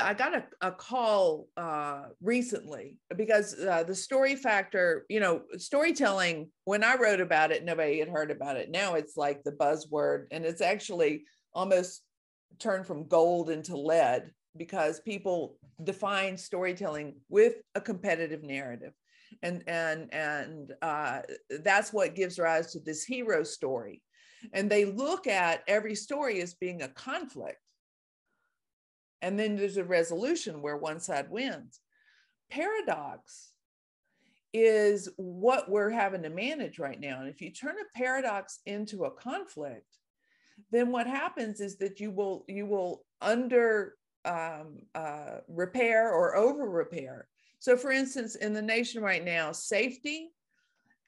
I got a, a call uh, recently because uh, the story factor, you know, storytelling, when I wrote about it, nobody had heard about it. Now it's like the buzzword, and it's actually almost turned from gold into lead because people define storytelling with a competitive narrative. And, and, and uh, that's what gives rise to this hero story. And they look at every story as being a conflict and then there's a resolution where one side wins. Paradox is what we're having to manage right now. And if you turn a paradox into a conflict, then what happens is that you will you will under um, uh, repair or over repair. So, for instance, in the nation right now, safety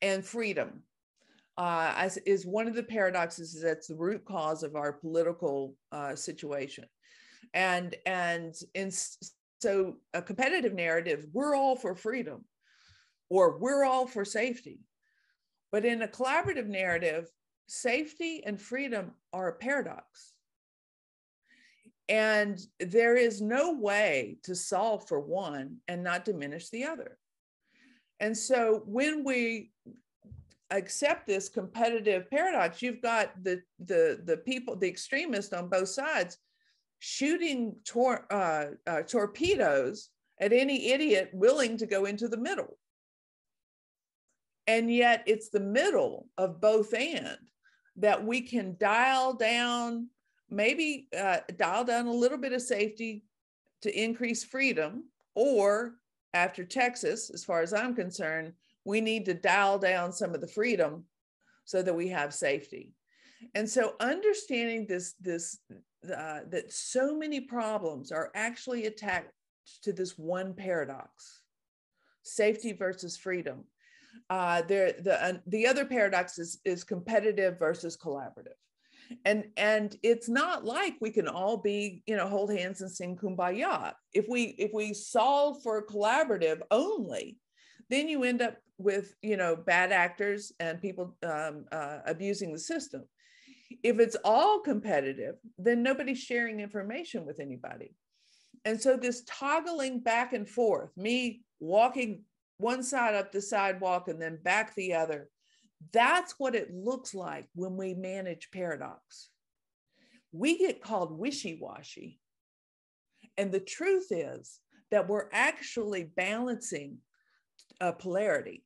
and freedom uh, is one of the paradoxes that's the root cause of our political uh, situation and and in so a competitive narrative we're all for freedom or we're all for safety. But in a collaborative narrative safety and freedom are a paradox. And there is no way to solve for one and not diminish the other. And so when we accept this competitive paradox you've got the the the people the extremists on both sides shooting tor- uh, uh, torpedoes at any idiot willing to go into the middle. And yet it's the middle of both and that we can dial down, maybe uh, dial down a little bit of safety to increase freedom, or after Texas, as far as I'm concerned, we need to dial down some of the freedom so that we have safety. And so understanding this, this uh, that so many problems are actually attached to this one paradox safety versus freedom. Uh, there, the, uh, the other paradox is, is competitive versus collaborative. And, and it's not like we can all be, you know, hold hands and sing kumbaya. If we, if we solve for collaborative only, then you end up with, you know, bad actors and people um, uh, abusing the system if it's all competitive, then nobody's sharing information with anybody. And so this toggling back and forth, me walking one side up the sidewalk and then back the other, that's what it looks like when we manage paradox. We get called wishy washy. And the truth is that we're actually balancing a polarity.